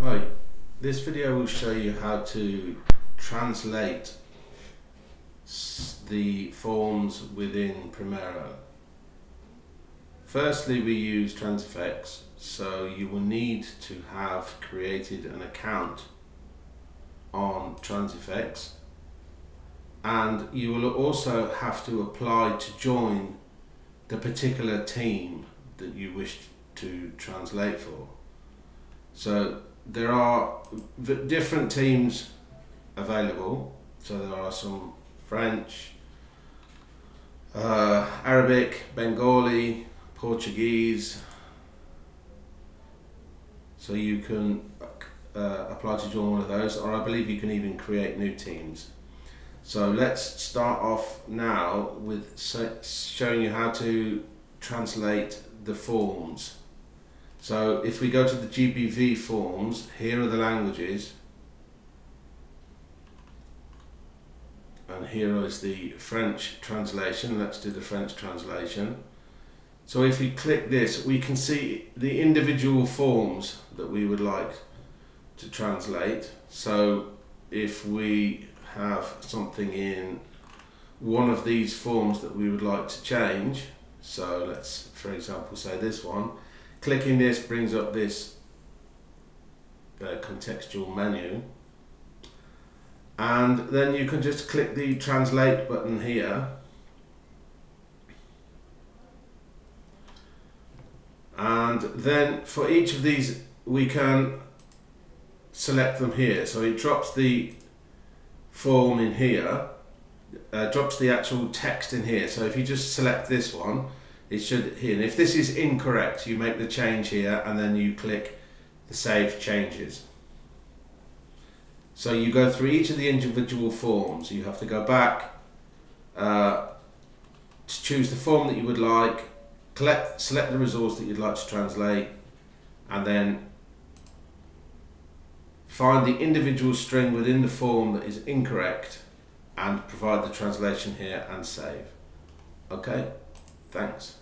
Right, this video will show you how to translate the forms within Primero. Firstly, we use Transifex, so you will need to have created an account on Transifex and you will also have to apply to join the particular team that you wish to translate for. So there are different teams available. So there are some French, uh, Arabic, Bengali, Portuguese. So you can uh, apply to join one of those, or I believe you can even create new teams. So let's start off now with showing you how to translate the forms. So if we go to the GBV forms, here are the languages. And here is the French translation. Let's do the French translation. So if we click this, we can see the individual forms that we would like to translate. So if we have something in one of these forms that we would like to change, so let's, for example, say this one, clicking this brings up this uh, contextual menu. And then you can just click the translate button here. And then for each of these we can select them here. So it drops the form in here uh, drops the actual text in here. So if you just select this one it should here and if this is incorrect you make the change here and then you click the save changes. So you go through each of the individual forms. You have to go back uh, to choose the form that you would like collect select the resource that you'd like to translate and then find the individual string within the form that is incorrect and provide the translation here and save. Okay? Thanks